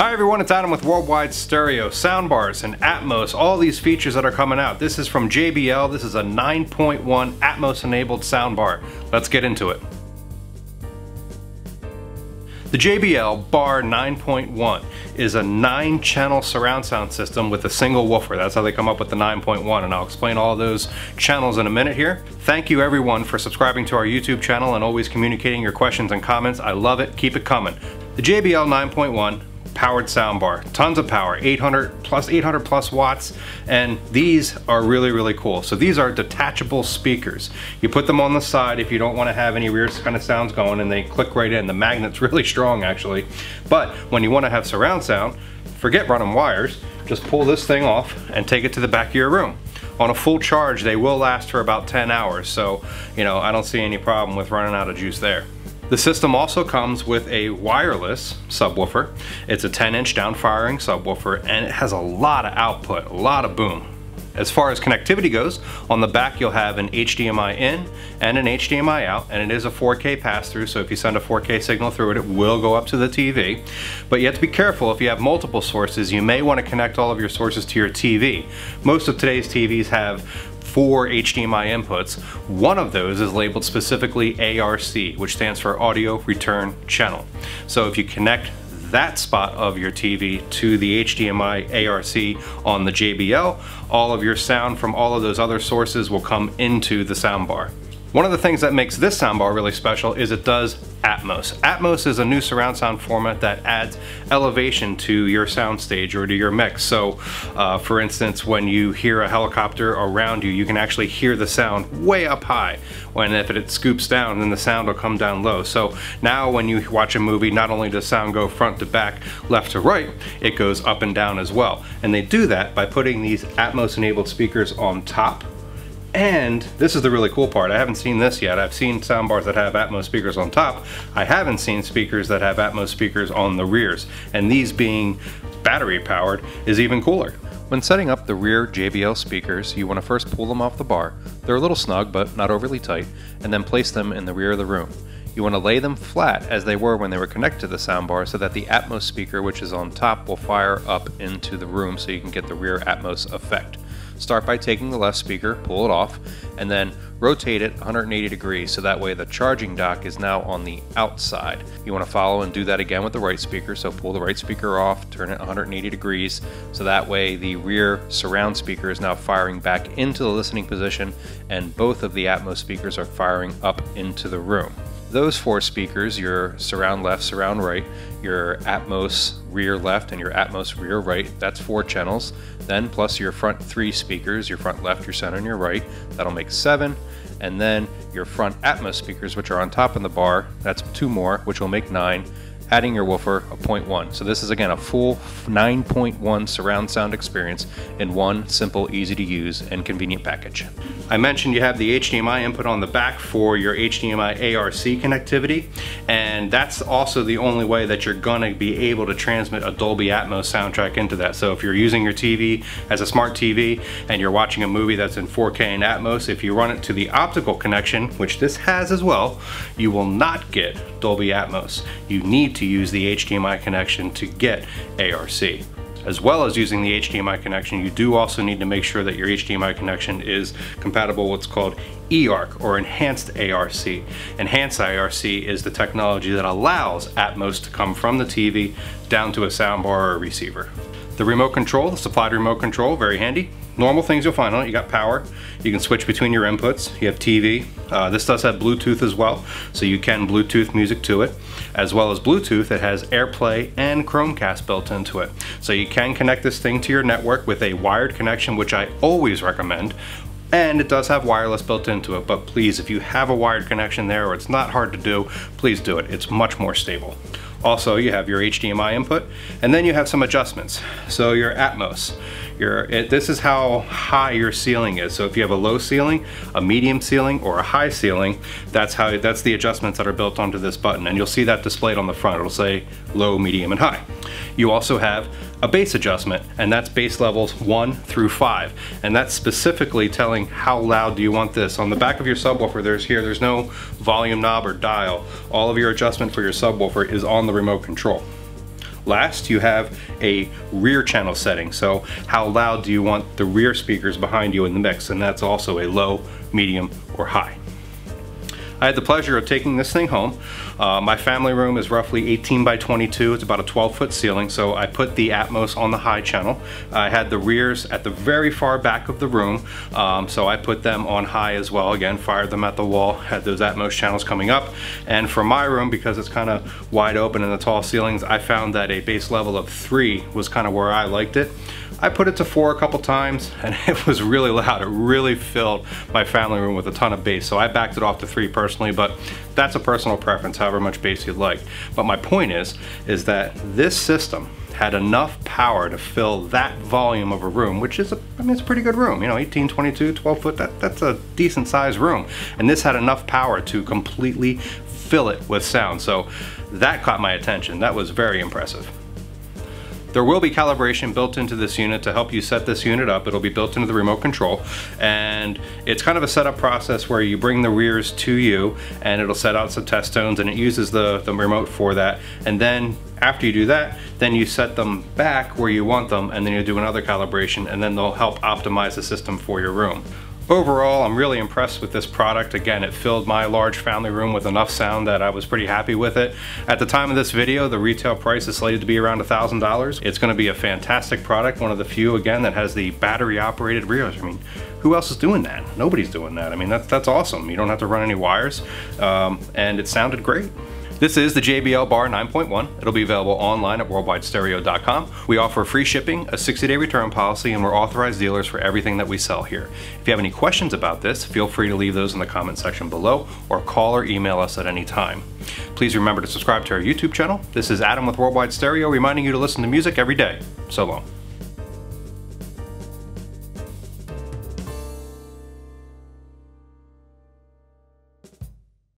Hi everyone, it's Adam with World Wide Stereo, soundbars and Atmos, all these features that are coming out. This is from JBL, this is a 9.1 Atmos enabled soundbar. Let's get into it. The JBL Bar 9.1 is a nine channel surround sound system with a single woofer. That's how they come up with the 9.1 and I'll explain all those channels in a minute here. Thank you everyone for subscribing to our YouTube channel and always communicating your questions and comments. I love it, keep it coming. The JBL 9.1 powered soundbar. Tons of power, 800 plus 800 plus watts, and these are really, really cool. So these are detachable speakers. You put them on the side if you don't want to have any weird kind of sounds going and they click right in. The magnet's really strong actually. But when you want to have surround sound, forget running wires, just pull this thing off and take it to the back of your room on a full charge they will last for about 10 hours so you know I don't see any problem with running out of juice there the system also comes with a wireless subwoofer. It's a 10 inch down firing subwoofer and it has a lot of output, a lot of boom. As far as connectivity goes, on the back you'll have an HDMI in and an HDMI out, and it is a 4K pass-through, so if you send a 4K signal through it, it will go up to the TV. But you have to be careful, if you have multiple sources, you may want to connect all of your sources to your TV. Most of today's TVs have four HDMI inputs. One of those is labeled specifically ARC, which stands for Audio Return Channel. So if you connect that spot of your TV to the HDMI ARC on the JBL, all of your sound from all of those other sources will come into the soundbar. One of the things that makes this soundbar really special is it does Atmos. Atmos is a new surround sound format that adds elevation to your soundstage or to your mix. So uh, for instance, when you hear a helicopter around you, you can actually hear the sound way up high. When if it scoops down, then the sound will come down low. So now when you watch a movie, not only does sound go front to back, left to right, it goes up and down as well. And they do that by putting these Atmos enabled speakers on top and this is the really cool part. I haven't seen this yet. I've seen soundbars that have Atmos speakers on top. I haven't seen speakers that have Atmos speakers on the rears. And these being battery powered is even cooler. When setting up the rear JBL speakers, you want to first pull them off the bar. They're a little snug, but not overly tight, and then place them in the rear of the room. You want to lay them flat as they were when they were connected to the soundbar so that the Atmos speaker, which is on top, will fire up into the room so you can get the rear Atmos effect. Start by taking the left speaker, pull it off, and then rotate it 180 degrees so that way the charging dock is now on the outside. You want to follow and do that again with the right speaker, so pull the right speaker off, turn it 180 degrees, so that way the rear surround speaker is now firing back into the listening position and both of the Atmos speakers are firing up into the room. Those four speakers, your surround left, surround right, your Atmos rear left, and your Atmos rear right, that's four channels. Then plus your front three speakers, your front left, your center, and your right, that'll make seven. And then your front Atmos speakers, which are on top of the bar, that's two more, which will make nine adding your woofer a 0.1. So this is again a full 9.1 surround sound experience in one simple, easy to use and convenient package. I mentioned you have the HDMI input on the back for your HDMI ARC connectivity and that's also the only way that you're gonna be able to transmit a Dolby Atmos soundtrack into that. So if you're using your TV as a smart TV and you're watching a movie that's in 4K and Atmos, if you run it to the optical connection, which this has as well, you will not get Dolby Atmos. You need to use the HDMI connection to get ARC. As well as using the HDMI connection, you do also need to make sure that your HDMI connection is compatible with what's called eARC or Enhanced ARC. Enhanced ARC is the technology that allows Atmos to come from the TV down to a soundbar or a receiver. The remote control, the supplied remote control, very handy. Normal things you'll find on it, you got power, you can switch between your inputs, you have TV. Uh, this does have Bluetooth as well, so you can Bluetooth music to it. As well as Bluetooth, it has AirPlay and Chromecast built into it. So you can connect this thing to your network with a wired connection, which I always recommend, and it does have wireless built into it but please if you have a wired connection there or it's not hard to do please do it it's much more stable also, you have your HDMI input, and then you have some adjustments. So your Atmos, your, it, this is how high your ceiling is. So if you have a low ceiling, a medium ceiling, or a high ceiling, that's how that's the adjustments that are built onto this button. And you'll see that displayed on the front. It'll say low, medium, and high. You also have a bass adjustment, and that's bass levels one through five. And that's specifically telling how loud do you want this. On the back of your subwoofer, there's here, there's no volume knob or dial. All of your adjustment for your subwoofer is on the remote control. Last, you have a rear channel setting. So how loud do you want the rear speakers behind you in the mix? And that's also a low, medium, or high. I had the pleasure of taking this thing home. Uh, my family room is roughly 18 by 22. It's about a 12 foot ceiling, so I put the Atmos on the high channel. I had the rears at the very far back of the room, um, so I put them on high as well. Again, fired them at the wall, had those Atmos channels coming up. And for my room, because it's kind of wide open and the tall ceilings, I found that a bass level of three was kind of where I liked it. I put it to four a couple times and it was really loud. It really filled my family room with a ton of bass. So I backed it off to three personally, but that's a personal preference, however much bass you'd like. But my point is, is that this system had enough power to fill that volume of a room, which is, a, I mean, it's a pretty good room, you know, 18, 22, 12 foot, that, that's a decent sized room. And this had enough power to completely fill it with sound. So that caught my attention. That was very impressive. There will be calibration built into this unit to help you set this unit up. It'll be built into the remote control and it's kind of a setup process where you bring the rears to you and it'll set out some test tones and it uses the, the remote for that. And then after you do that, then you set them back where you want them and then you do another calibration and then they'll help optimize the system for your room. Overall, I'm really impressed with this product. Again, it filled my large family room with enough sound that I was pretty happy with it. At the time of this video, the retail price is slated to be around $1,000. It's gonna be a fantastic product, one of the few, again, that has the battery operated rears. I mean, who else is doing that? Nobody's doing that. I mean, that's, that's awesome. You don't have to run any wires, um, and it sounded great. This is the JBL Bar 9.1. It'll be available online at worldwidestereo.com. We offer free shipping, a 60-day return policy, and we're authorized dealers for everything that we sell here. If you have any questions about this, feel free to leave those in the comment section below or call or email us at any time. Please remember to subscribe to our YouTube channel. This is Adam with World Wide Stereo reminding you to listen to music every day. So long.